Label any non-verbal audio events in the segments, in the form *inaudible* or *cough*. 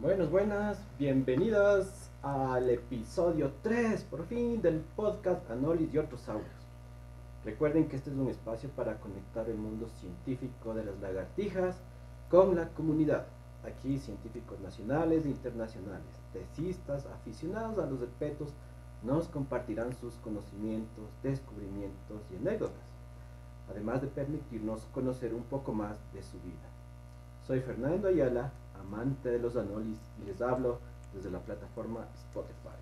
Buenas, buenas, bienvenidas al episodio 3, por fin, del podcast Anolis y otros audios. Recuerden que este es un espacio para conectar el mundo científico de las lagartijas con la comunidad. Aquí científicos nacionales e internacionales, tesistas, aficionados a los herpetos, nos compartirán sus conocimientos, descubrimientos y anécdotas, además de permitirnos conocer un poco más de su vida. Soy Fernando Ayala, amante de los anolis, y les hablo desde la plataforma Spotify.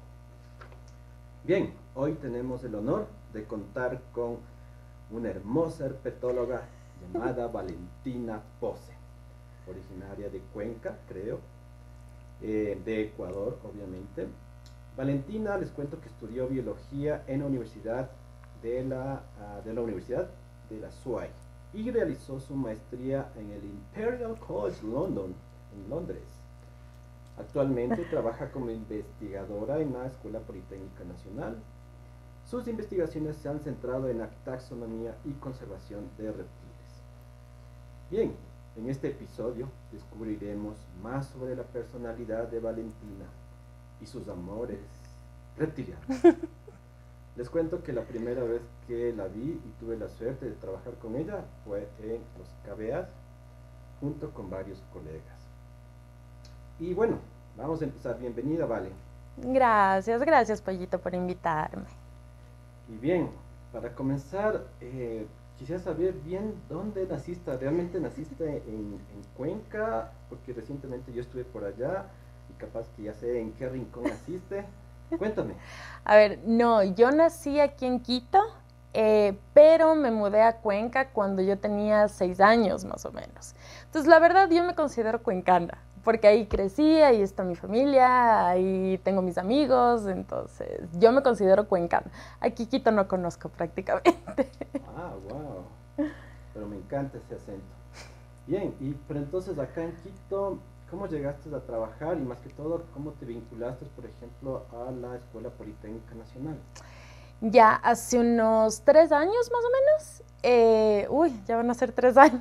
Bien, hoy tenemos el honor de contar con una hermosa herpetóloga llamada *laughs* Valentina Pose, originaria de Cuenca, creo, eh, de Ecuador, obviamente. Valentina, les cuento que estudió biología en la Universidad de la, ah, de la Universidad de la SUAY y realizó su maestría en el Imperial College London, en Londres. Actualmente *laughs* trabaja como investigadora en la Escuela Politécnica Nacional. Sus investigaciones se han centrado en la taxonomía y conservación de reptiles. Bien, en este episodio descubriremos más sobre la personalidad de Valentina y sus amores reptilianos. *laughs* Les cuento que la primera vez que la vi y tuve la suerte de trabajar con ella fue en los KBAs junto con varios colegas. Y bueno, vamos a empezar. Bienvenida, Vale. Gracias, gracias, Pollito, por invitarme. Y bien, para comenzar, eh, quisiera saber bien dónde naciste. ¿Realmente naciste en, en Cuenca? Porque recientemente yo estuve por allá y capaz que ya sé en qué rincón naciste. Cuéntame. A ver, no, yo nací aquí en Quito, eh, pero me mudé a Cuenca cuando yo tenía seis años más o menos. Entonces, la verdad, yo me considero cuencana, porque ahí crecí, ahí está mi familia, ahí tengo mis amigos, entonces yo me considero cuencana. Aquí Quito no conozco *laughs* prácticamente. Ah, wow. Pero me encanta ese acento. Bien, y pero entonces acá en Quito, ¿Cómo llegaste a trabajar y más que todo, cómo te vinculaste, por ejemplo, a la Escuela Politécnica Nacional? Ya hace unos tres años más o menos, eh, uy, ya van a ser tres *laughs* años,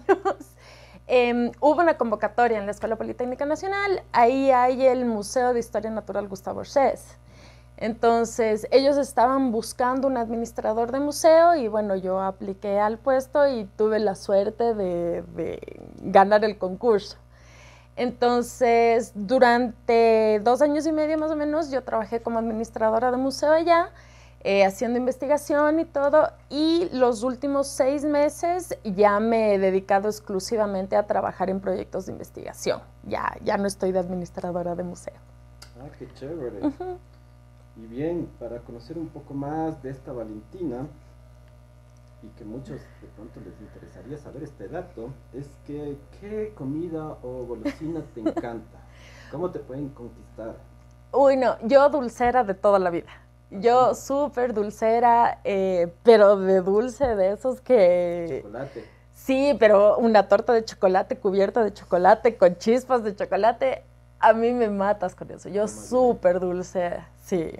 eh, hubo una convocatoria en la Escuela Politécnica Nacional, ahí hay el Museo de Historia Natural Gustavo Orsés. Entonces, ellos estaban buscando un administrador de museo y bueno, yo apliqué al puesto y tuve la suerte de, de ganar el concurso. Entonces, durante dos años y medio más o menos, yo trabajé como administradora de museo allá, eh, haciendo investigación y todo, y los últimos seis meses ya me he dedicado exclusivamente a trabajar en proyectos de investigación. Ya, ya no estoy de administradora de museo. Ah, qué chévere. Uh -huh. Y bien, para conocer un poco más de esta Valentina, y que muchos de pronto les interesaría saber este dato, es que ¿qué comida o golosina te *laughs* encanta? ¿Cómo te pueden conquistar? Uy, no, yo dulcera de toda la vida. Yo súper dulcera, eh, pero de dulce, de esos que... Chocolate. Sí, pero una torta de chocolate cubierta de chocolate con chispas de chocolate, a mí me matas con eso. Yo súper dulce, sí.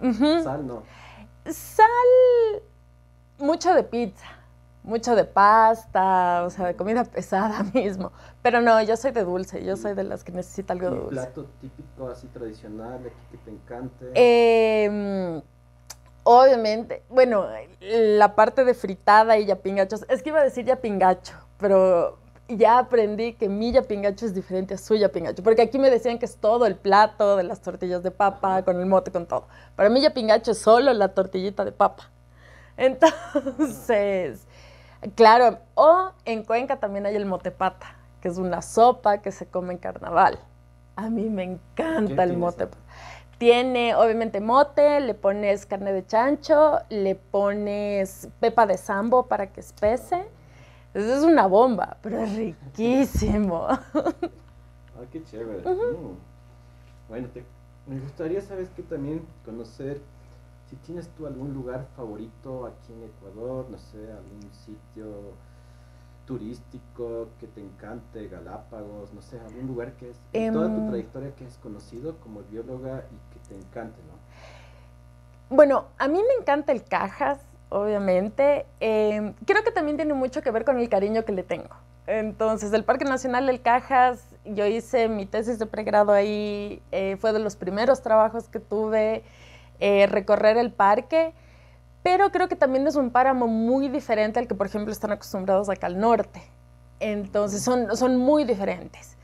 Ah, uh -huh. Sal no. Sal mucho de pizza, mucho de pasta, o sea, de comida pesada *laughs* mismo. Pero no, yo soy de dulce, yo soy de las que necesita algo ¿Un dulce. plato típico así tradicional aquí que te encante? Eh, obviamente, bueno, la parte de fritada y yapingachos, es que iba a decir yapingacho, pero ya aprendí que mi yapingacho es diferente a su yapingacho, porque aquí me decían que es todo el plato de las tortillas de papa, con el mote, con todo. Para mí yapingacho es solo la tortillita de papa. *laughs* Entonces, claro, o en Cuenca también hay el motepata, que es una sopa que se come en carnaval. A mí me encanta el mote. Tiene obviamente mote, le pones carne de chancho, le pones pepa de sambo para que espese. Entonces es una bomba, pero es riquísimo. Ah, qué chévere. Uh -huh. mm. Bueno, te, me gustaría, ¿sabes qué? También conocer si tienes tú algún lugar favorito aquí en Ecuador, no sé, algún sitio turístico que te encante, Galápagos, no sé, algún lugar que es, en toda tu trayectoria que es conocido como bióloga y que te encante, ¿no? Bueno, a mí me encanta el Cajas, obviamente. Eh, creo que también tiene mucho que ver con el cariño que le tengo. Entonces, el Parque Nacional del Cajas Yo hice mi tesis de pregrado ahí, eh, fue de los primeros trabajos que tuve, eh, recorrer el parque, pero creo que también es un páramo muy diferente al que, por ejemplo, están acostumbrados acá al norte. Entonces son, son muy diferentes.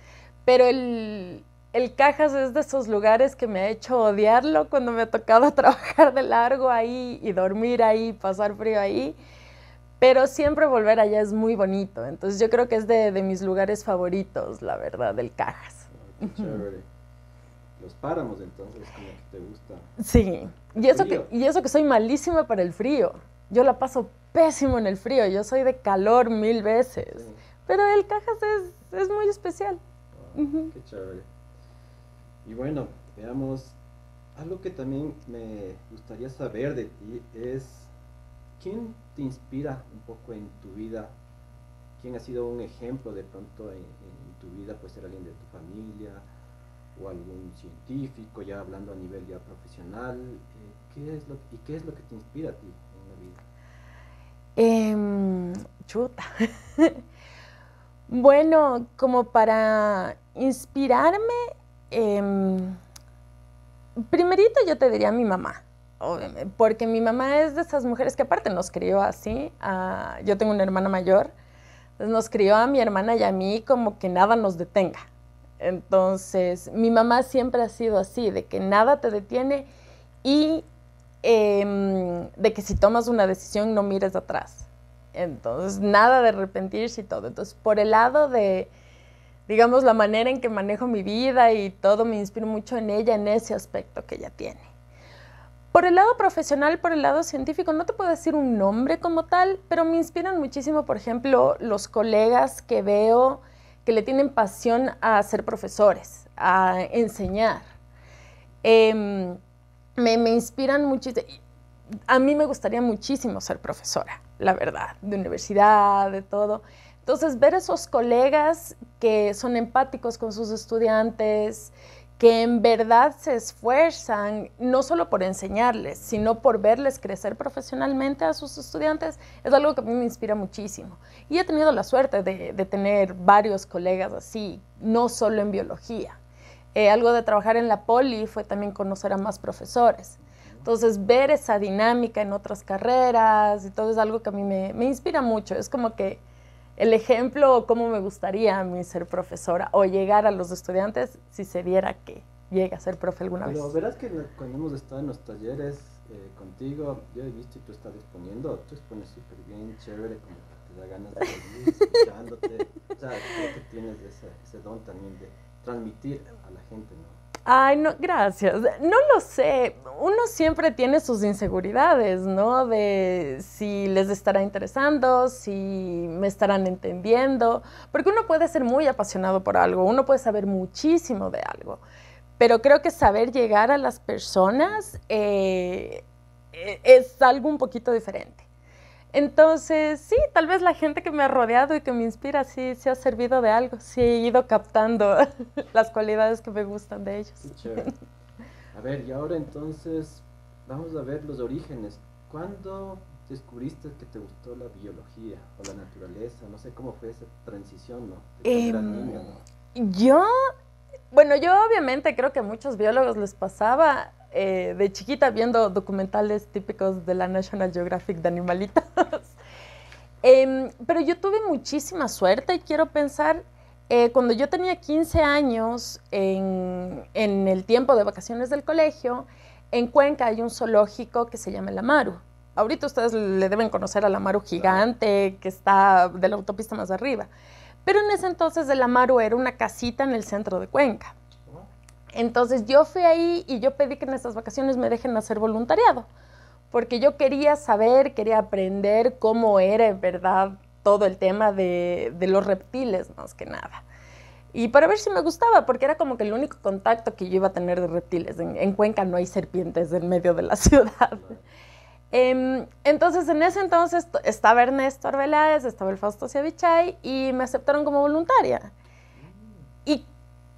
Pero el, el Cajas es de esos lugares que me ha hecho odiarlo cuando me ha tocado *laughs* trabajar de largo ahí y dormir ahí, pasar frío ahí. Pero siempre volver allá es muy bonito. Entonces yo creo que es de, de mis lugares favoritos, la verdad, del Cajas. Chévere. Los páramos entonces, como que te gusta. Sí, y eso, que, y eso que soy malísima para el frío. Yo la paso pésimo en el frío. Yo soy de calor mil veces. Sí. Pero el Cajas es, es muy especial. Ujú. Qué chévere. Y bueno, veamos, algo que también me gustaría saber de ti es, ¿quién te inspira un poco en tu vida? ¿Quién ha sido un ejemplo de pronto en, en tu vida? Puede ser alguien de tu familia o algún científico, ya hablando a nivel ya profesional. eh, ¿qué es lo, ¿Y qué es lo que te inspira a ti en la vida? Em, chuta. *laughs* bueno, como para inspirarme, em, primerito yo te diría mi mamá, porque mi mamá es de esas mujeres que aparte nos crió así. yo tengo una hermana mayor, nos crió a mi hermana y a mí como que nada nos detenga. Entonces, mi mamá siempre ha sido así, de que nada te detiene y em, de que si tomas una decisión no mires atrás. Entonces, nada de arrepentirse y todo. Entonces, por el lado de, digamos, la manera en que manejo mi vida y todo, me inspiro mucho en ella, en ese aspecto que ella tiene. Por el lado profesional, por el lado científico, no te puedo decir un nombre como tal, pero me inspiran muchísimo, por ejemplo, los colegas que veo que le tienen pasión a ser profesores, a enseñar. Em, me, me inspiran muchísimo. A mí me gustaría muchísimo ser profesora, la verdad, de universidad, de todo. Entonces, ver esos colegas que son empáticos con sus estudiantes, que en verdad se esfuerzan, no solo por enseñarles, sino por verles crecer profesionalmente a sus estudiantes, es algo que a mí me inspira muchísimo. Y he tenido la suerte de, de tener varios colegas así, no solo en biología. Eh, algo de trabajar en la poli fue también conocer a más profesores. Entonces, ver esa dinámica en otras carreras y todo es algo que a mí me, me inspira mucho. Es como que el ejemplo, cómo me gustaría a mí ser profesora o llegar a los estudiantes si se diera que llegue a ser profe alguna vez. Pero verás que cuando hemos estado en los talleres eh, contigo, yo he visto y tú estás exponiendo, tú expones súper bien, chévere, como que te da ganas de seguir *laughs* escuchándote. O sea, creo que tienes ese, ese don también de transmitir a la gente, ¿no? Ay, no, gracias. No lo sé. Uno siempre tiene sus inseguridades, ¿no? De si les estará interesando, si me estarán entendiendo. Porque uno puede ser muy apasionado por algo, uno puede saber muchísimo de algo. Pero creo que saber llegar a las personas eh, eh, es algo un poquito diferente. Entonces, sí, tal vez la gente que me ha rodeado y que me inspira sí, sí ha servido de algo. Sí he ido captando *laughs* las cualidades que me gustan de ellos. A ver, y ahora entonces vamos a ver los orígenes. ¿Cuándo descubriste que te gustó la biología o la naturaleza? No sé cómo fue esa transición, ¿no? Em. Yo, bueno, yo obviamente creo que a muchos biólogos les pasaba eh, de chiquita viendo documentales típicos de la National Geographic de animalitos. *laughs* Em, pero yo tuve muchísima suerte y quiero pensar, eh, cuando yo tenía 15 años, en, en el tiempo de vacaciones del colegio, en Cuenca hay un zoológico que se llama el Amaru. Ahorita ustedes le deben conocer al Amaru gigante que está de la autopista más arriba. Pero en ese entonces el Amaru era una casita en el centro de Cuenca. Entonces yo fui ahí y yo pedí que en estas vacaciones me dejen hacer voluntariado, porque yo quería saber, quería aprender cómo era en verdad todo el tema de, los reptiles, más que nada. Y para ver si me gustaba, porque era como que el único contacto que yo iba a tener de reptiles. En, en Cuenca no hay serpientes en medio de la *laughs* ciudad. Em, entonces, en ese entonces estaba Ernesto Arbeláez, estaba el Fausto Ciavichay y me aceptaron como voluntaria. Y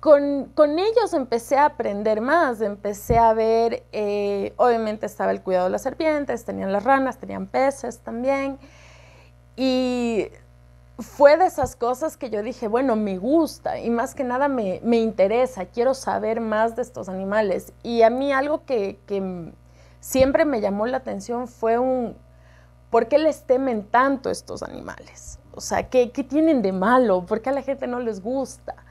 con, ellos empecé a aprender más, empecé a ver, eh, obviamente estaba el cuidado de las serpientes, tenían las ranas, tenían peces también. Y fue de esas cosas que yo dije, bueno, me gusta y más que nada me, me interesa, quiero saber más de estos animales. Y a mí algo que, que siempre me llamó la atención fue un, ¿por qué les temen tanto estos animales? O sea, ¿qué, qué tienen de malo? ¿Por qué a la gente no les gusta?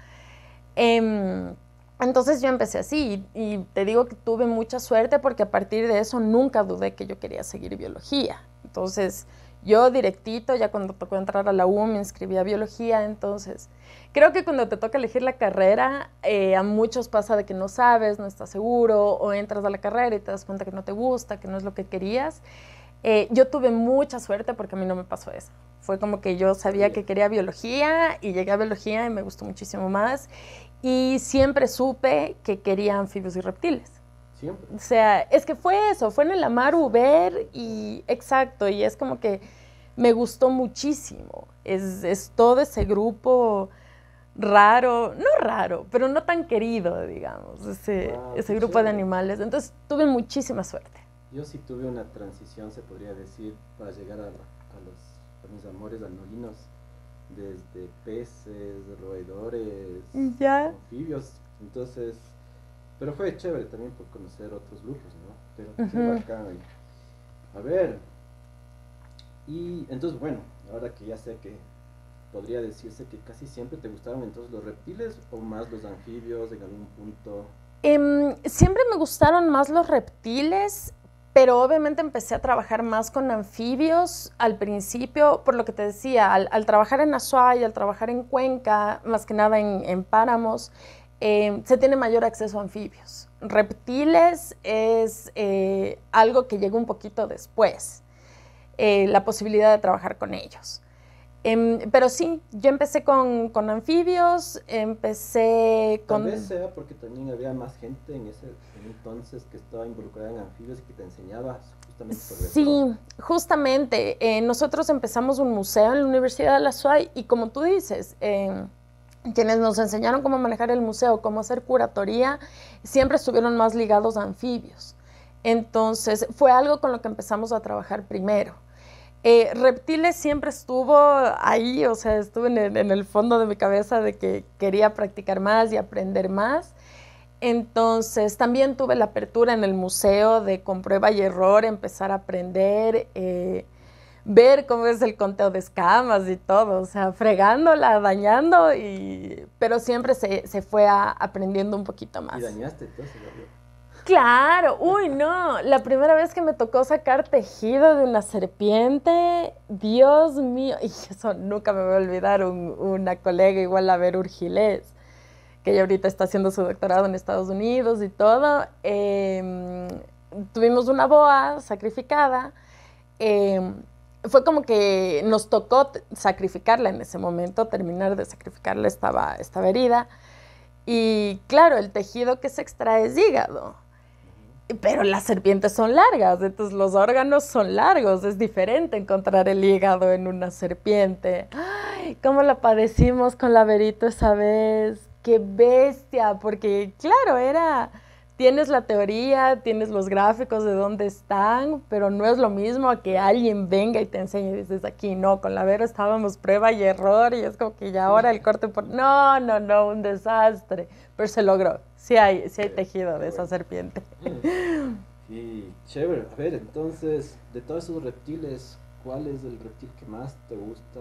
Eh, entonces yo empecé así y, y, te digo que tuve mucha suerte porque a partir de eso nunca dudé que yo quería seguir biología. Entonces yo directito, ya cuando tocó entrar a la U, me inscribí a biología, entonces creo que cuando te toca elegir la carrera, eh, a muchos pasa de que no sabes, no estás seguro, o entras a la carrera y te das cuenta que no te gusta, que no es lo que querías. Eh, yo tuve mucha suerte porque a mí no me pasó eso. Fue como que yo sabía que quería biología y llegué a biología y me gustó muchísimo más. Y siempre supe que quería anfibios y reptiles. Siempre. O sea, es que fue eso, fue en el Amaru ver y exacto, y es como que me gustó muchísimo. Es, es todo ese grupo raro, no raro, pero no tan querido, digamos, ese, wow, ese grupo chévere. de animales. Entonces tuve muchísima suerte. Yo sí tuve una transición, se podría decir, para llegar a, a, los, a mis amores anolinos, desde peces, roedores, ¿Ya? anfibios. Entonces, pero fue chévere también por conocer otros grupos, ¿no? Pero uh -huh. bacán. A ver, y entonces, bueno, ahora que ya sé que podría decirse que casi siempre te gustaron entonces los reptiles o más los anfibios en algún punto. Eh, siempre me gustaron más los reptiles, pero obviamente empecé a trabajar más con anfibios al principio, por lo que te decía, al, trabajar en Azuay, al trabajar en Cuenca, más que nada en, en páramos, eh, se tiene mayor acceso a anfibios. Reptiles es eh, algo que llegó un poquito después, eh, la posibilidad de trabajar con ellos. Eh, pero sí, yo empecé con, con, anfibios, empecé con... Tal vez sea porque también había más gente en ese entonces que estaba involucrada en anfibios y que te enseñaba justamente sobre Sí, eso. justamente. Eh, nosotros empezamos un museo en la Universidad de la SUAY y como tú dices, eh, quienes nos enseñaron cómo manejar el museo, cómo hacer curatoría, siempre estuvieron más ligados a anfibios. Entonces, fue algo con lo que empezamos a trabajar primero. Eh, reptiles siempre estuvo ahí, o sea, estuvo en el, fondo de mi cabeza de que quería practicar más y aprender más. Entonces, también tuve la apertura en el museo de con prueba y error, empezar a aprender, eh, ver cómo es el conteo de escamas y todo, o sea, fregándola, dañando, y, pero siempre se, se fue aprendiendo un poquito más. ¿Y dañaste entonces? Claro, uy, no, la primera vez que me tocó sacar tejido de una serpiente, Dios mío, y *laughs* eso nunca me voy a olvidar, un, una colega igual a ver Urgilés, que ella ahorita está haciendo su doctorado en Estados Unidos y todo, eh, tuvimos una boa sacrificada, eh, fue como que nos tocó sacrificarla en ese momento, terminar de sacrificarla, estaba, estaba herida, y claro, el tejido que se extrae es hígado pero las serpientes son largas, entonces los órganos son largos, es diferente encontrar el hígado en una serpiente. Ay, ¿cómo la padecimos con la verito esa vez? ¡Qué bestia! Porque claro, era, tienes la teoría, tienes los gráficos de dónde están, pero no es lo mismo a que alguien venga y te enseñe y dices aquí, no, con la vero estábamos prueba y error y es como que ya ahora el corte por... No, no, no, un desastre, pero se logró sí hay, sí hay tejido de esa serpiente. *laughs* Sí, chévere. A ver, entonces, de todos esos reptiles, ¿cuál es el reptil que más te gusta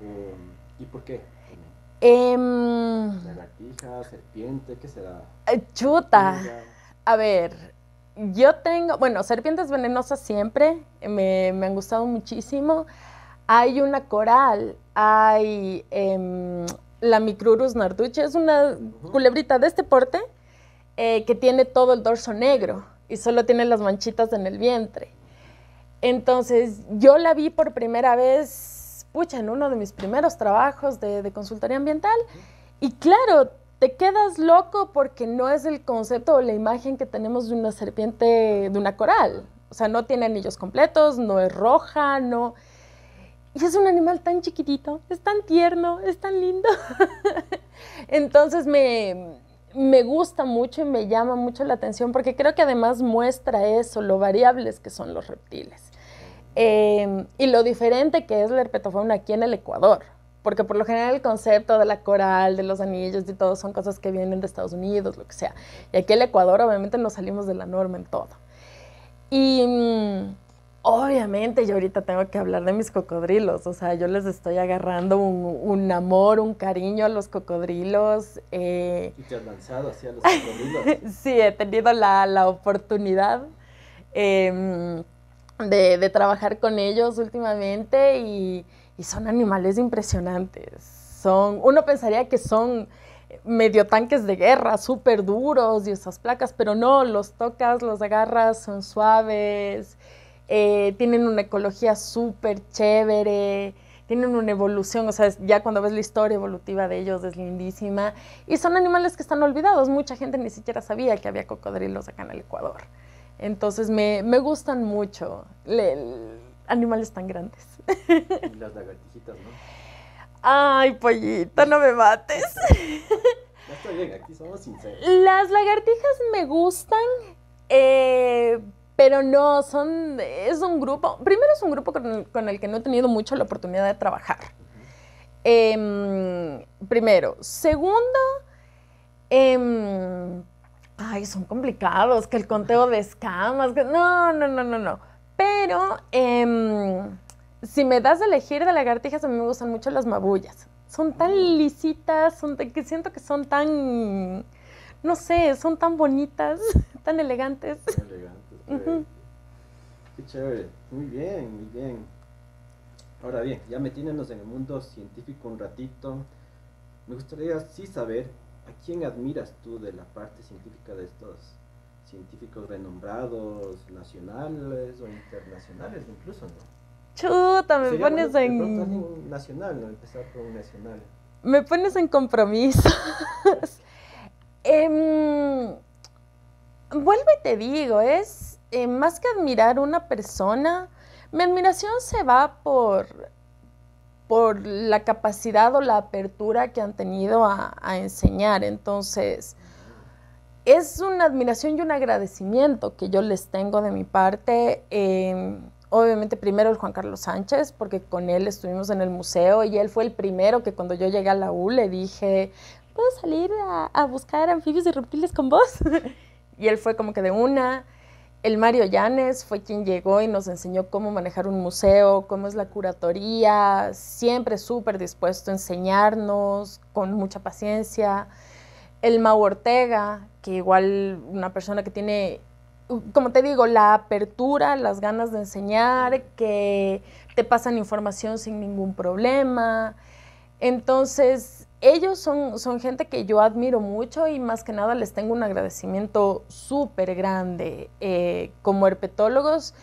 um, y por qué? Eh, Lagartija, serpiente, ¿qué será? Chuta. A ver, yo tengo, bueno, serpientes venenosas siempre, me, me han gustado muchísimo. Hay una coral, hay... Eh, la Micrurus narduche, es una culebrita de este porte eh, que tiene todo el dorso negro y solo tiene las manchitas en el vientre. Entonces, yo la vi por primera vez, pucha, en uno de mis primeros trabajos de, de consultoría ambiental. Y claro, te quedas loco porque no es el concepto o la imagen que tenemos de una serpiente, de una coral. O sea, no tiene anillos completos, no es roja, no... Y es un animal tan chiquitito, es tan tierno, es tan lindo. *laughs* Entonces me, me, gusta mucho y me llama mucho la atención porque creo que además muestra eso, lo variables que son los reptiles. Eh, y lo diferente que es la herpetofauna aquí en el Ecuador. porque por lo general el concepto de la coral, de los anillos y todo son cosas que vienen de Estados Unidos, lo que sea. Y aquí el Ecuador obviamente nos salimos de la norma en todo. Y mm, obviamente yo ahorita tengo que hablar de mis cocodrilos, o sea, yo les estoy agarrando un, amor, un cariño a los cocodrilos. Eh, ¿Y te has lanzado hacia los *laughs* cocodrilos? sí, he tenido la, la oportunidad. Em, de, trabajar con ellos últimamente y, y son animales impresionantes. Son, uno pensaría que son medio tanques de guerra, súper duros y esas placas, pero no, los tocas, los agarras, son suaves, eh, tienen una ecología súper chévere, tienen una evolución, o sea, ya cuando ves la historia evolutiva de ellos es lindísima, y son animales que están olvidados, mucha gente ni siquiera sabía que había cocodrilos acá en el Ecuador. Entonces me, me gustan mucho animales tan grandes. Y las lagartijitas, ¿no? Ay, pollito, no me mates. Ya estoy bien, aquí somos sinceros. Las lagartijas me gustan, eh, pero no, son, es un grupo, primero es un grupo con el, que no he tenido mucho la oportunidad de trabajar. Em, primero. Segundo, em, ay, son complicados, que el conteo de escamas, no, no, no, no, no. Pero em, si me das de elegir de lagartijas, a mí me gustan mucho las mabullas. Son tan lisitas, son que siento que son tan, no sé, son tan bonitas, *laughs* tan elegantes. Tan elegantes. Qué chévere. Muy bien, muy bien. Ahora bien, ya metiéndonos en el mundo científico un ratito, me gustaría sí saber a quién admiras tú de la parte científica de estos científicos renombrados, nacionales o internacionales incluso, ¿no? Chuta, me pones en... nacional, ¿no? Empezar por un nacional. Me pones en compromiso. *laughs* Em, vuelvo y te digo, es eh, más que admirar una persona, mi admiración se va por, por la capacidad o la apertura que han tenido a, a enseñar. Entonces, es una admiración y un agradecimiento que yo les tengo de mi parte. Em, obviamente primero el Juan Carlos Sánchez, porque con él estuvimos en el museo y él fue el primero que cuando yo llegué a la U le dije, ¿puedo salir a, buscar anfibios y reptiles con vos? *laughs* y él fue como que de una. El Mario Llanes fue quien llegó y nos enseñó cómo manejar un museo, cómo es la curatoría, siempre súper dispuesto a enseñarnos, con mucha paciencia el Mau Ortega, que igual una persona que tiene, como te digo, la apertura, las ganas de enseñar, que te pasan información sin ningún problema. Entonces, ellos son, son gente que yo admiro mucho y más que nada les tengo un agradecimiento súper grande eh, como herpetólogos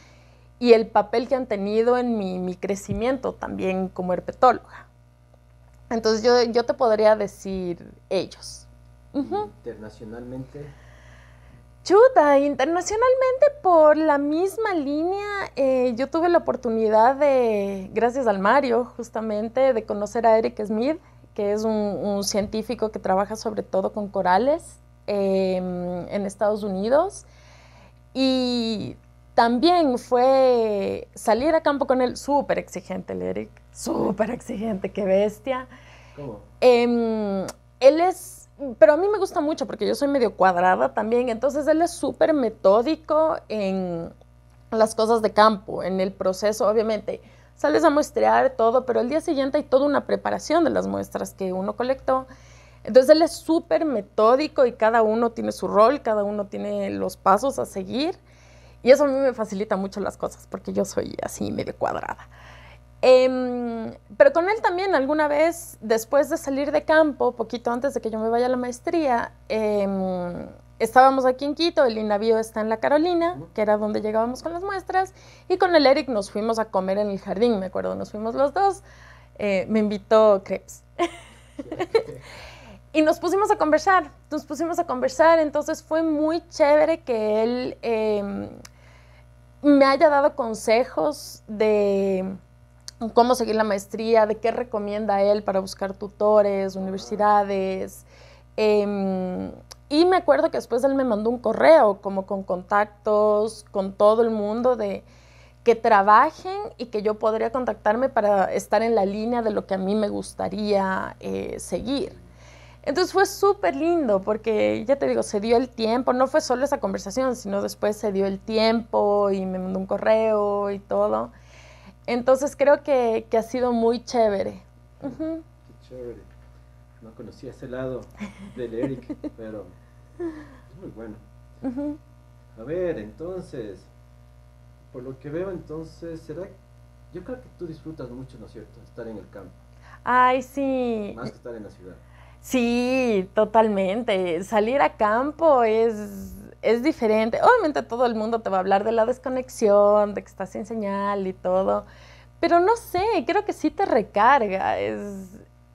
y el papel que han tenido en mi, mi crecimiento también como herpetóloga. Entonces yo, yo te podría decir ellos. Internacionalmente. Chuta, internacionalmente por la misma línea, eh, yo tuve la oportunidad de, gracias al Mario, justamente, de conocer a Eric Smith, que es un, científico que trabaja sobre todo con corales em, en Estados Unidos. Y también fue salir a campo con él, súper exigente el Eric, súper exigente, qué bestia. ¿Cómo? Em, él es pero a mí me gusta mucho porque yo soy medio cuadrada también, entonces él es súper metódico en las cosas de campo, en el proceso, obviamente. Sales a muestrear todo, pero el día siguiente hay toda una preparación de las muestras que uno colectó. Entonces él es súper metódico y cada uno tiene su rol, cada uno tiene los pasos a seguir. Y eso a mí me facilita mucho las cosas porque yo soy así medio cuadrada. Em, pero con él también alguna vez, después de salir de campo, poquito antes de que yo me vaya a la maestría, em, estábamos aquí en Quito, el INAVIO está en la Carolina, que era donde llegábamos con las muestras, y con el Eric nos fuimos a comer en el jardín, me acuerdo, nos fuimos los dos, eh, me invitó crepes. *laughs* y nos pusimos a conversar, nos pusimos a conversar, entonces fue muy chévere que él em, me haya dado consejos de cómo seguir la maestría, de qué recomienda él para buscar tutores, universidades. Em, y me acuerdo que después él me mandó un correo como con contactos, con todo el mundo de que trabajen y que yo podría contactarme para estar en la línea de lo que a mí me gustaría eh, seguir. Entonces fue súper lindo porque, ya te digo, se dio el tiempo, no fue solo esa conversación, sino después se dio el tiempo y me mandó un correo y todo. Entonces creo que, que ha sido muy chévere. Qué chévere. No conocía ese lado del Eric, *laughs* pero es muy bueno. A ver, entonces, por lo que veo, entonces, será. Yo creo que tú disfrutas mucho, ¿no es cierto? Estar en el campo. Ay, sí. Más que estar en la ciudad. Sí, totalmente. Salir a campo es, es diferente. Obviamente todo el mundo te va a hablar de la desconexión, de que estás sin señal y todo. Pero no sé, creo que sí te recarga. Es,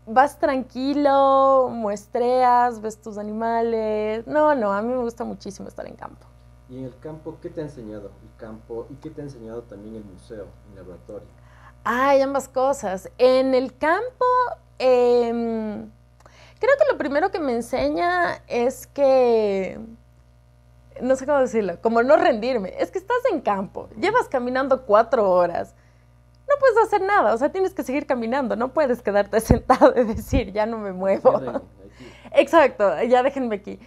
vas tranquilo, muestreas, ves tus animales. No, no, a mí me gusta muchísimo estar en campo. ¿Y en el campo qué te ha enseñado el campo y qué te ha enseñado también el museo, el laboratorio? Hay ambas cosas. En el campo, em, creo que lo primero que me enseña es que, no sé cómo decirlo, como no rendirme. Es que estás en campo, llevas caminando cuatro horas. No puedes hacer nada, o sea, tienes que seguir caminando, no puedes quedarte *laughs* sentado y decir, ya no me muevo. Exacto, ya déjenme aquí.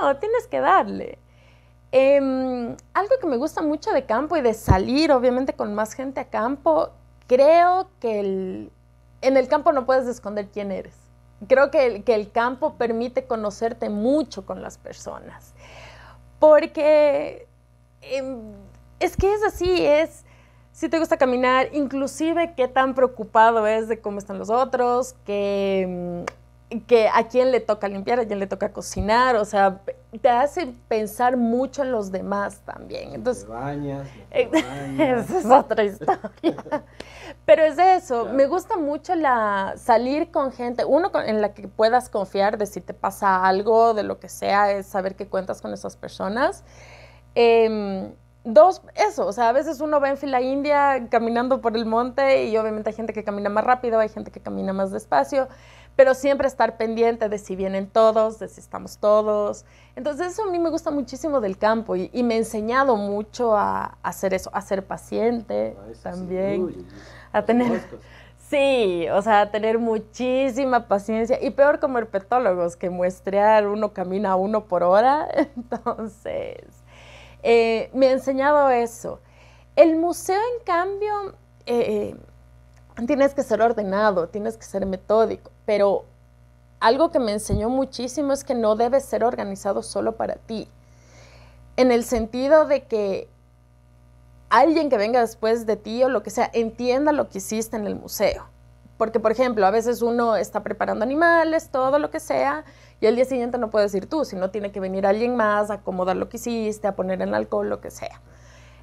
No, tienes que darle. Em, algo que me gusta mucho de campo y de salir, obviamente, con más gente a campo, creo que en el campo no puedes esconder quién eres. Creo que el, que el campo permite conocerte mucho con las personas. Porque em, es que es así, es si te gusta caminar, inclusive qué tan preocupado es de cómo están los otros, que que a quién le toca limpiar, a quién le toca cocinar, o sea, te hace pensar mucho en los demás también. Entonces, te bañas, *laughs* esa es otra historia. Pero es eso, me gusta mucho la salir con gente, uno en la que puedas confiar de si te pasa algo, de lo que sea, es saber que cuentas con esas personas. Em, dos, eso, o sea, a veces uno va en fila india caminando por el monte y obviamente hay gente que camina más rápido, hay gente que camina más despacio pero siempre estar pendiente de si vienen todos, de si estamos todos. Entonces eso a mí me gusta muchísimo del campo y, me ha enseñado mucho a, hacer eso, a ser paciente también, a tener... Sí, o sea, a tener muchísima paciencia y peor como herpetólogos, que muestrear uno camina uno por hora. *laughs* Entonces, eh, me ha enseñado eso. El museo, en cambio, eh, tienes que ser ordenado, tienes que ser metódico, pero algo que me enseñó muchísimo es que no debes ser organizado solo para ti, en el sentido de que alguien que venga después de ti o lo que sea entienda lo que hiciste en el museo. Porque, por ejemplo, a veces uno está preparando animales, todo lo que sea, y el día siguiente no puedes ir tú, sino tiene que venir alguien más a acomodar lo que hiciste, a poner en alcohol, lo que sea.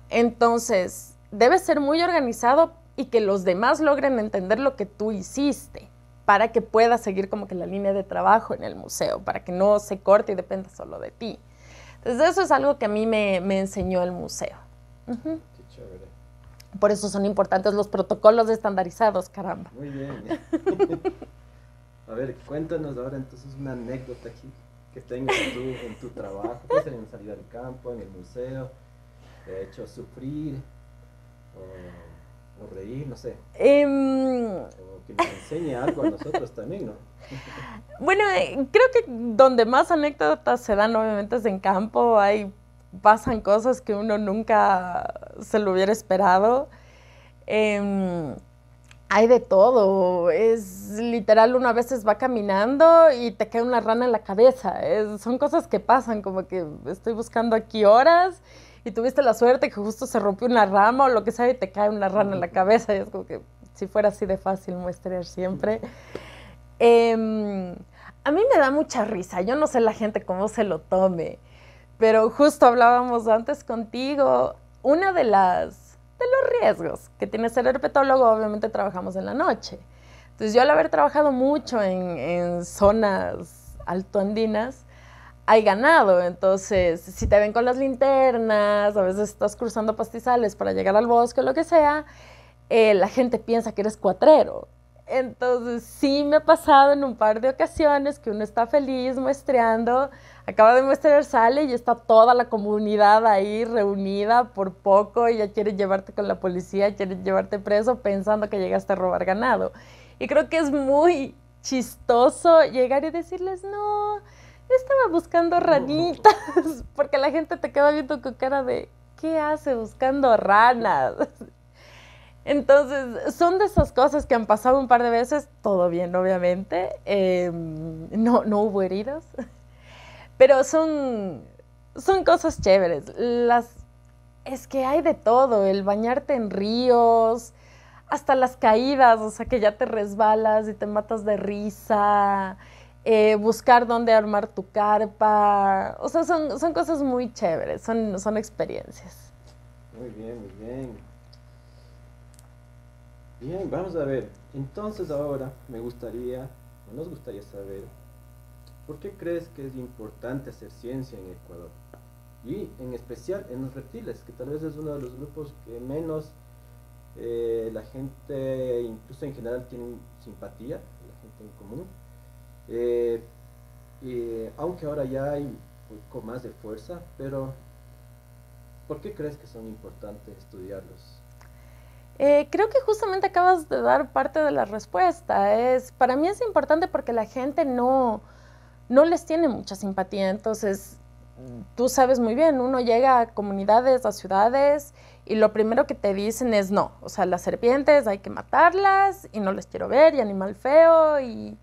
Entonces, debes ser muy organizado y que los demás logren entender lo que tú hiciste para que puedas seguir como que la línea de trabajo en el museo, para que no se corte y dependa solo de ti. Entonces eso es algo que a mí me, enseñó el museo. Qué chévere. Por eso son importantes los protocolos estandarizados, caramba. Muy bien. *laughs* a ver, cuéntanos ahora entonces una anécdota aquí que tengas tú en tu trabajo, puede ser en salida al campo, en el museo, te ha hecho sufrir. O o reír, no sé. Em, o que nos enseñe algo a nosotros también, ¿no? bueno, eh, creo que donde más anécdotas se dan obviamente es en campo, hay pasan cosas que uno nunca se lo hubiera esperado. Em, hay de todo, es literal, uno a veces va caminando y te cae una rana en la cabeza, son cosas que pasan, como que estoy buscando aquí horas y tuviste la suerte que justo se rompió una rama o lo que sea y te cae una rana en la cabeza. Y es como que si fuera así de fácil muestrear siempre. Em, a mí me da mucha risa, yo no sé la gente cómo se lo tome, pero justo hablábamos antes contigo, una de las de los riesgos que tiene ser herpetólogo, obviamente trabajamos en la noche. Entonces yo al haber trabajado mucho en, en zonas altoandinas, hay ganado. Entonces, si te ven con las linternas, a veces estás cruzando pastizales para llegar al bosque o lo que sea, eh, la gente piensa que eres cuatrero. Entonces sí me ha pasado en un par de ocasiones que uno está feliz muestreando, acaba de muestrear, sale y está toda la comunidad ahí reunida por poco y ya quiere llevarte con la policía, quiere llevarte preso pensando que llegaste a robar ganado. Y creo que es muy chistoso llegar y decirles, no, estaba buscando ranitas, *laughs* porque la gente te queda viendo con cara de, ¿qué hace buscando ranas? *laughs* Entonces, son de esas cosas que han pasado un par de veces, todo bien, obviamente, em, no, no hubo heridos, *laughs* pero son, son cosas chéveres. Las, es que hay de todo, el bañarte en ríos, hasta las caídas, o sea, que ya te resbalas y te matas de risa, eh, buscar dónde armar tu carpa, o sea, son, son cosas muy chéveres, son, son experiencias. Muy bien, muy bien. Bien, vamos a ver. Entonces ahora me gustaría, nos gustaría saber, ¿por qué crees que es importante hacer ciencia en Ecuador? Y en especial en los reptiles, que tal vez es uno de los grupos que menos eh, la gente, incluso en general, tiene simpatía, la gente en común. Eh, aunque ahora ya hay un más de fuerza, pero ¿por qué crees que son importantes estudiarlos? Eh, creo que justamente acabas de dar parte de la respuesta. Es, para mí es importante porque la gente no, no les tiene mucha simpatía. Entonces, tú sabes muy bien, uno llega a comunidades, a ciudades, y lo primero que te dicen es no. O sea, las serpientes hay que matarlas y no les quiero ver, y animal feo. Y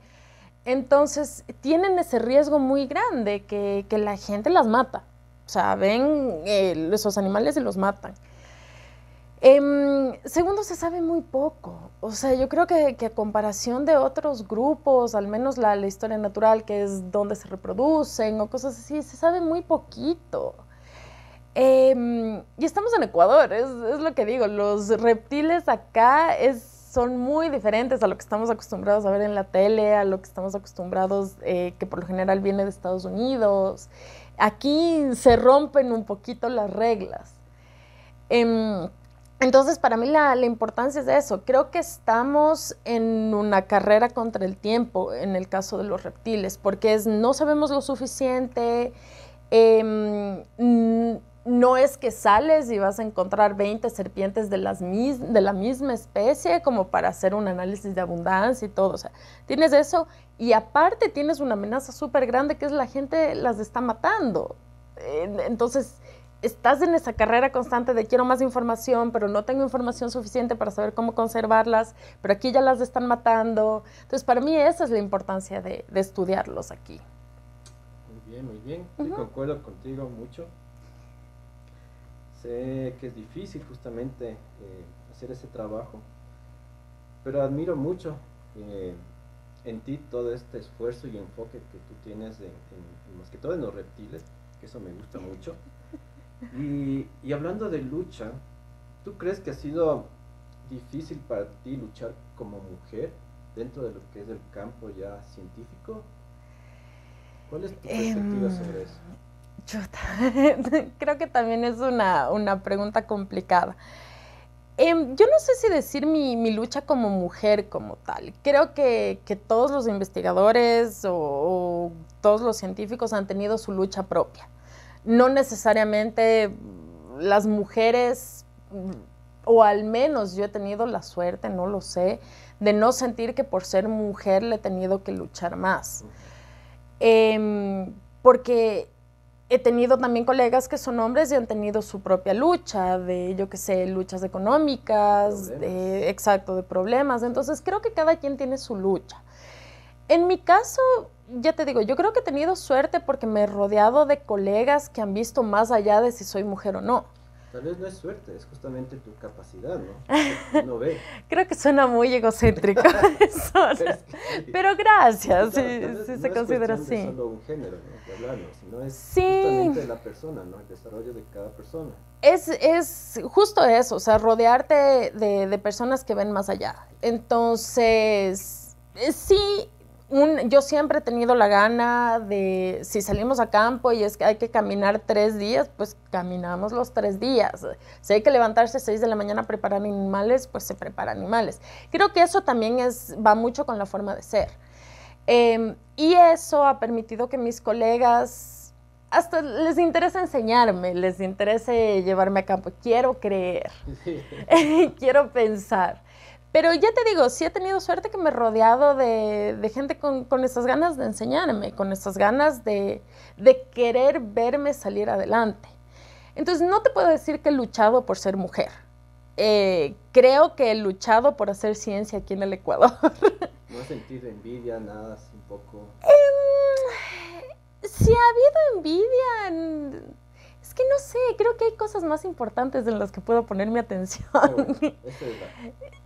entonces tienen ese riesgo muy grande que, que la gente las mata. O sea, ven eh, esos animales y los matan. Em, segundo, se sabe muy poco. O sea, yo creo que, a comparación de otros grupos, al menos la, historia natural, que es donde se reproducen o cosas así, se sabe muy poquito. Em, y estamos en Ecuador, es, lo que digo, los reptiles acá es, son muy diferentes a lo que estamos acostumbrados a ver en la tele, a lo que estamos acostumbrados, eh, que por lo general viene de Estados Unidos. Aquí se rompen un poquito las reglas. Entonces, para mí la, importancia es de eso. Creo que estamos en una carrera contra el tiempo en el caso de los reptiles, porque no sabemos lo suficiente. Em, no es que sales y vas a encontrar 20 serpientes de, la misma especie como para hacer un análisis de abundancia y todo. Tienes eso y aparte tienes una amenaza súper grande que es la gente las está matando. Entonces, estás en esa carrera constante de quiero más información, pero no tengo información suficiente para saber cómo conservarlas, pero aquí ya las están matando. Entonces, para mí esa es la importancia de, estudiarlos aquí. Muy bien, muy bien. Sí, concuerdo contigo mucho. Sé que es difícil justamente eh, hacer ese trabajo, pero admiro mucho eh, en ti todo este esfuerzo y enfoque que tú tienes, más que todo en los reptiles, que eso me gusta mucho. Y, hablando de lucha, ¿tú crees que ha sido difícil para ti luchar como mujer dentro de lo que es el campo ya científico? ¿Cuál es tu perspectiva em, sobre eso? *laughs* Creo que también es una, pregunta complicada. Em, yo no sé si decir mi, lucha como mujer como tal. Creo que, todos los investigadores o, todos los científicos han tenido su lucha propia no necesariamente las mujeres, o al menos yo he tenido la suerte, no lo sé, de no sentir que por ser mujer le he tenido que luchar más. Em, porque he tenido también colegas que son hombres y han tenido su propia lucha, de, yo qué sé, luchas económicas, de, exacto, de problemas. Entonces creo que cada quien tiene su lucha. En mi caso, ya te digo, yo creo que he tenido suerte porque me he rodeado de colegas que han visto más allá de si soy mujer o no. Tal vez no es suerte, es justamente tu capacidad, ¿no? *laughs* No ve. Creo que suena muy egocéntrico *laughs* eso. pero, gracias, si, se considera así. No es solo un género, ¿no? hablarlo, sino es justamente de la persona, ¿no? El desarrollo de cada persona. Es, es justo eso, o sea, rodearte de, de personas que ven más allá. Entonces, eh, sí, yo siempre he tenido la gana de, si salimos a campo y es que hay que caminar tres días, pues caminamos los tres días. Si hay que levantarse a seis de la mañana a preparar animales, pues se prepara animales. Creo que eso también es, va mucho con la forma de ser. Em, y eso ha permitido que mis colegas hasta les interesa enseñarme, les interesa llevarme a campo. Quiero creer, *laughs* *laughs* quiero pensar. Pero ya te digo, sí he tenido suerte que me he rodeado de, gente con, con, esas ganas de enseñarme, con esas ganas de, querer verme salir adelante. Entonces, no te puedo decir que he luchado por ser mujer. Eh, creo que he luchado por hacer ciencia aquí en el Ecuador. *laughs* ¿No has sentido envidia, nada, así un poco? Eh, sí ha habido envidia. Es que no sé, creo que hay cosas más importantes en las que puedo poner mi atención.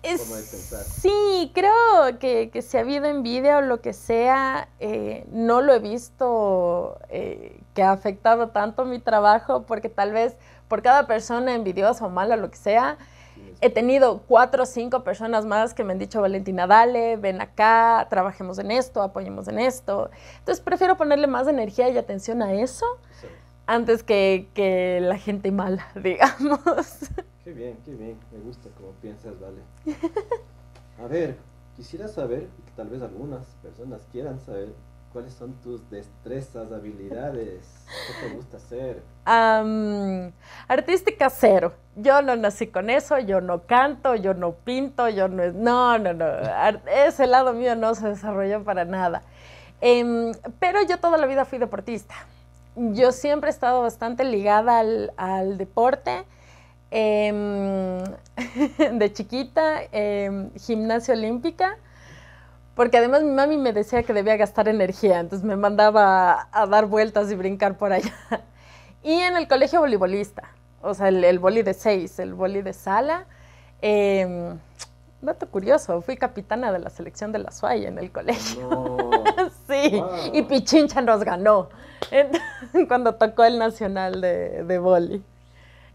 es de pensar. Sí, creo que, si ha habido envidia o lo que sea, eh, no lo he visto eh, que ha afectado tanto mi trabajo, porque tal vez por cada persona envidiosa o mala, lo que sea, he tenido cuatro o cinco personas más que me han dicho, Valentina, dale, ven acá, trabajemos en esto, apoyemos en esto. Entonces prefiero ponerle más energía y atención a eso antes que, que la gente mala, *laughs* digamos. Qué bien, qué bien, me gusta como piensas, vale. A ver, quisiera saber, que tal vez algunas personas quieran saber, cuáles son tus destrezas, habilidades, qué te gusta hacer. artística cero. Yo no nací con eso, yo no canto, yo no pinto, yo no... No, no, no. Ese lado mío no se desarrolló para nada. Em, pero yo toda la vida fui deportista yo siempre he estado bastante ligada al, deporte. Em, *laughs* de chiquita, eh, gimnasia olímpica, porque además mi mami me decía que debía gastar energía, entonces me mandaba a, dar vueltas y brincar por allá. *laughs* Y en el colegio voleibolista, o sea, el, el boli de seis, el boli de sala. Em, dato curioso, fui capitana de la selección de la SUAY en el colegio. *laughs* sí, y Pichincha nos ganó. *laughs* Cuando tocó el nacional de, de boli.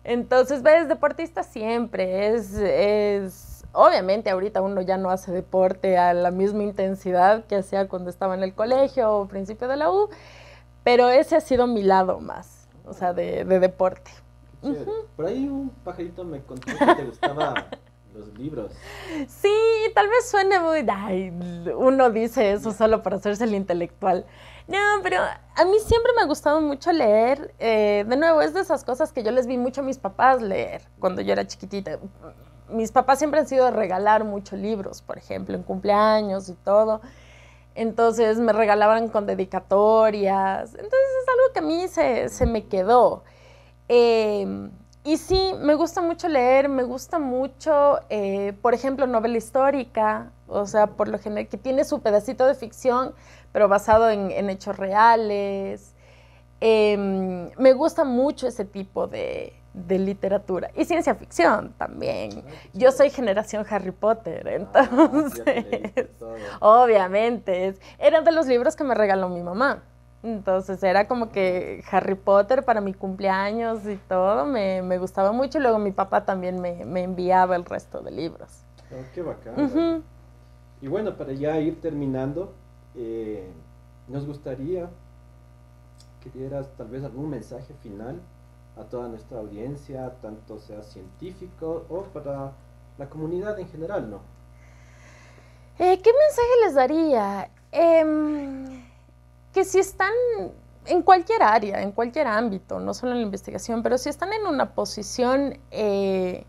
Entonces, ves, deportista siempre, es, es, obviamente ahorita uno ya no hace deporte a la misma intensidad que hacía cuando estaba en el colegio o principio de la U, pero ese ha sido mi lado más, o sea, de, de deporte. Por ahí un pajarito me contó que te gustaba *laughs* los libros. Sí, tal vez suene muy... Ay, uno dice eso solo para hacerse el intelectual. No, pero a mí siempre me ha gustado mucho leer. Eh, de nuevo, es de esas cosas que yo les vi mucho a mis papás leer cuando yo era chiquitita. Mis papás siempre han sido de regalar muchos libros, por ejemplo, en cumpleaños y todo. Entonces me regalaban con dedicatorias. Entonces es algo que a mí se, se me quedó. Eh, y sí, me gusta mucho leer, me gusta mucho, eh, por ejemplo, novela histórica, o sea, por lo general, que tiene su pedacito de ficción, pero basado en, hechos reales. Em, me gusta mucho ese tipo de, literatura. Y ciencia ficción también. Yo soy generación Harry Potter, ah, entonces, *laughs* obviamente, eran de los libros que me regaló mi mamá. Entonces era como que Harry Potter para mi cumpleaños y todo, me, gustaba mucho. Y luego mi papá también me, enviaba el resto de libros. Oh, qué bacán. Y bueno, para ya ir terminando, eh, nos gustaría que dieras tal vez algún mensaje final a toda nuestra audiencia, tanto sea científico o para la comunidad en general, ¿no? Eh, ¿Qué mensaje les daría? Eh, que si están en cualquier área, en cualquier ámbito, no solo en la investigación, pero si están en una posición, eh,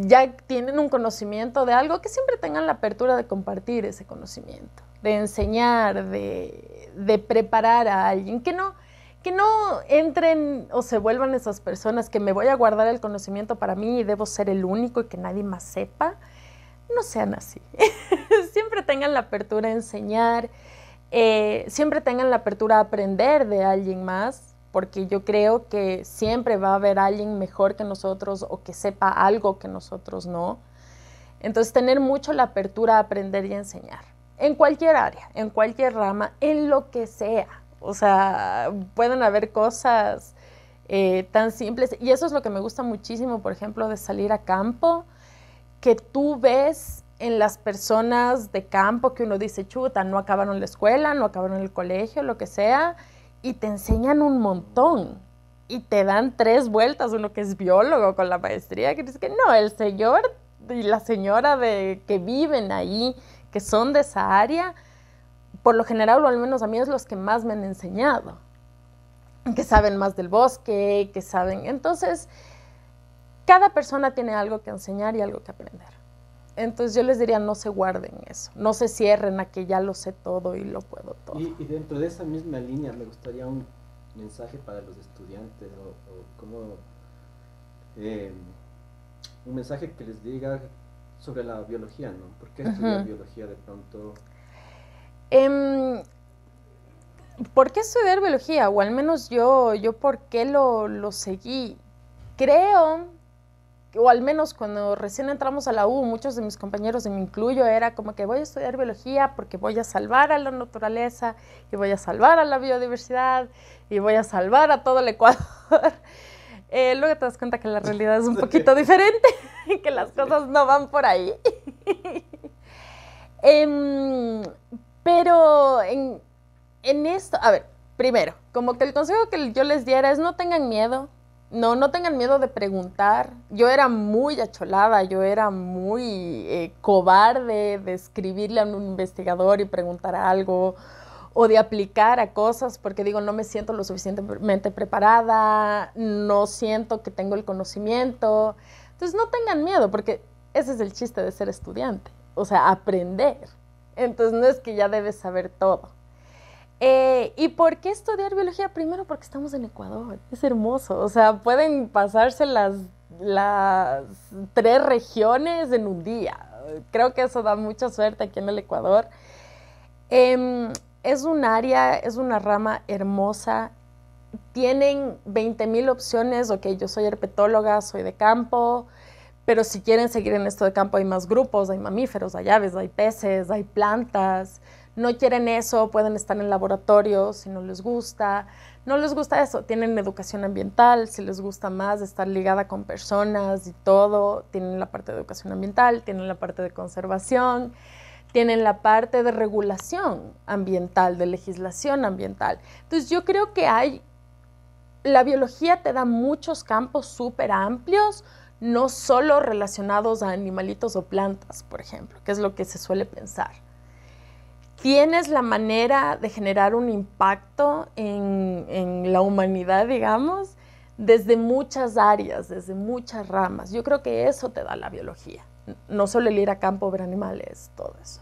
ya tienen un conocimiento de algo, que siempre tengan la apertura de compartir ese conocimiento, de enseñar, de, de preparar a alguien, que no, que no entren o se vuelvan esas personas que me voy a guardar el conocimiento para mí y debo ser el único y que nadie más sepa. No sean así. *laughs* siempre tengan la apertura a enseñar, eh, siempre tengan la apertura a aprender de alguien más, porque yo creo que siempre va a haber alguien mejor que nosotros o que sepa algo que nosotros no. Entonces, tener mucho la apertura a aprender y enseñar, en cualquier área, en cualquier rama, en lo que sea. O sea, pueden haber cosas eh, tan simples, y eso es lo que me gusta muchísimo, por ejemplo, de salir a campo, que tú ves en las personas de campo que uno dice, chuta, no acabaron la escuela, no acabaron el colegio, lo que sea, y te enseñan un montón. Y te dan tres vueltas, uno que es biólogo con la maestría, que dice que no, el señor y la señora de, que viven ahí, que son de esa área, por lo general, o al menos a mí es los que más me han enseñado, que saben más del bosque, que saben. Entonces, cada persona tiene algo que enseñar y algo que aprender. Entonces yo les diría, no se guarden eso, no se cierren a que ya lo sé todo y lo puedo todo. Y, dentro de esa misma línea me gustaría un mensaje para los estudiantes o, como eh, un mensaje que les diga sobre la biología, ¿no? ¿Por qué estudiar biología de pronto? Em, ¿Por qué estudiar biología? O al menos yo, yo ¿por qué lo, lo seguí? Creo o al menos cuando recién entramos a la U, muchos de mis compañeros, y me incluyo, era como que voy a estudiar biología porque voy a salvar a la naturaleza y voy a salvar a la biodiversidad y voy a salvar a todo el Ecuador. *laughs* Eh, luego te das cuenta que la realidad es un poquito *laughs* diferente y que las cosas no van por ahí. *laughs* Em, pero en, en esto, a ver, primero, como que el consejo que yo les diera es no tengan miedo, no, no tengan miedo de preguntar. Yo era muy acholada, yo era muy eh, cobarde de escribirle a un investigador y preguntar algo o de aplicar a cosas porque digo, no me siento lo suficientemente preparada, no siento que tengo el conocimiento. Entonces no tengan miedo porque ese es el chiste de ser estudiante, o sea, aprender. Entonces no es que ya debes saber todo. Eh, ¿Y por qué estudiar biología? Primero porque estamos en Ecuador, es hermoso, o sea, pueden pasarse las, las tres regiones en un día. Creo que eso da mucha suerte aquí en el Ecuador. Em, es un área, es una rama hermosa. Tienen 20 mil opciones. Ok, yo soy herpetóloga, soy de campo, pero si quieren seguir en esto de campo hay más grupos, hay mamíferos, hay aves, hay peces, hay plantas no quieren eso, pueden estar en laboratorio si no les gusta, no les gusta eso, tienen educación ambiental, si les gusta más estar ligada con personas y todo, tienen la parte de educación ambiental, tienen la parte de conservación, tienen la parte de regulación ambiental, de legislación ambiental. Entonces yo creo que hay, la biología te da muchos campos súper amplios, no solo relacionados a animalitos o plantas, por ejemplo, que es lo que se suele pensar tienes la manera de generar un impacto en, la humanidad, digamos, desde muchas áreas, desde muchas ramas. Yo creo que eso te da la biología, no solo el ir a campo, ver animales, todo eso.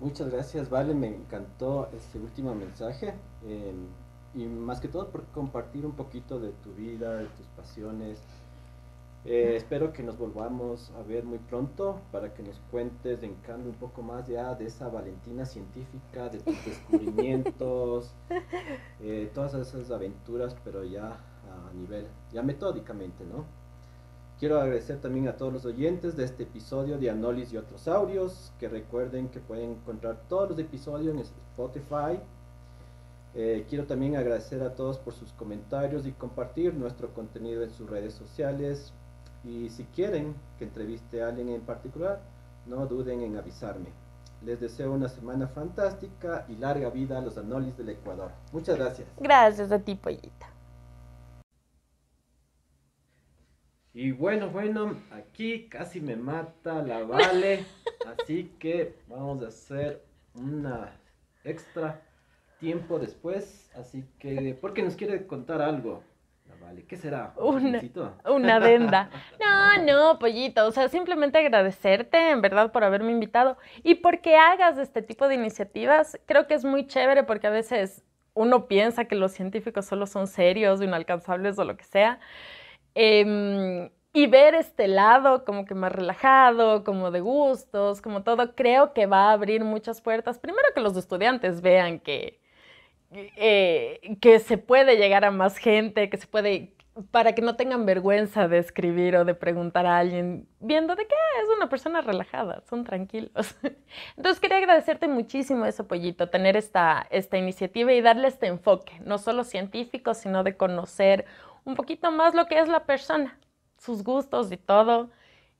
Muchas gracias, Vale, me encantó este último mensaje eh, y más que todo por compartir un poquito de tu vida, de tus pasiones, eh, espero que nos volvamos a ver muy pronto para que nos cuentes en cambio un poco más ya de esa Valentina científica, de tus descubrimientos, *laughs* eh, todas esas aventuras, pero ya a nivel, ya metódicamente, ¿no? Quiero agradecer también a todos los oyentes de este episodio de Anolis y otros audios, que recuerden que pueden encontrar todos los episodios en Spotify. Eh, quiero también agradecer a todos por sus comentarios y compartir nuestro contenido en sus redes sociales. Y si quieren que entreviste a alguien en particular, no duden en avisarme. Les deseo una semana fantástica y larga vida a los Anolis del Ecuador. Muchas gracias. Gracias a ti, Pollita. Y bueno, bueno, aquí casi me mata la Vale, *laughs* así que vamos a hacer una extra tiempo después, así que, porque nos quiere contar algo. Vale, ¿qué será? Una, una adenda. No, no, pollito. O sea, simplemente agradecerte, en verdad, por haberme invitado y porque hagas este tipo de iniciativas. Creo que es muy chévere porque a veces uno piensa que los científicos solo son serios, inalcanzables o lo que sea. Em, y ver este lado como que más relajado, como de gustos, como todo, creo que va a abrir muchas puertas. Primero que los estudiantes vean que, eh, que se puede llegar a más gente, que se puede, para que no tengan vergüenza de escribir o de preguntar a alguien, viendo de que es una persona relajada, son tranquilos. *laughs* Entonces quería agradecerte muchísimo eso, Pollito, tener esta, esta iniciativa y darle este enfoque, no solo científico, sino de conocer un poquito más lo que es la persona, sus gustos y todo.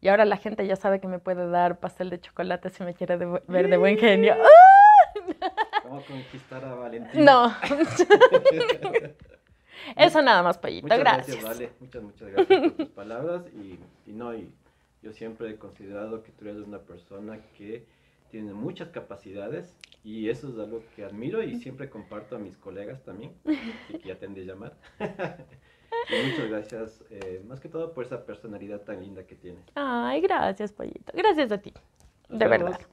Y ahora la gente ya sabe que me puede dar pastel de chocolate si me quiere de- ver de buen genio. *laughs* ¿Cómo conquistar a Valentina? No. *laughs* Eso nada más, pollito. Muchas Gracias. gracias, Vale. Muchas, muchas gracias por tus palabras. Y, y no, y yo siempre he considerado que tú eres una persona que tiene muchas capacidades y eso es algo que admiro y siempre comparto a mis colegas también, así que ya tendré llamar. *laughs* y muchas gracias, eh, más que todo por esa personalidad tan linda que tienes. Ay, gracias, pollito. Gracias a ti. Nos De vemos. verdad.